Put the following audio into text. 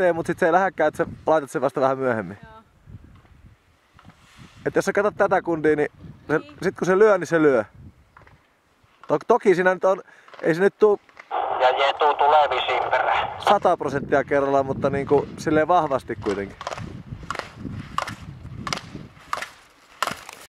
lähtee, mutta sitten se ei lähdekään, että sä laitat sen vasta vähän myöhemmin. Joo. Että jos sä katsot tätä kundia, niin, se, Niin. sit kun se lyö, niin se lyö. To, toki siinä nyt on, ei se nyt tuu Ja Jetu tulee visiin perään. 100 prosenttia kerrallaan, mutta niin kuin silleen vahvasti kuitenkin.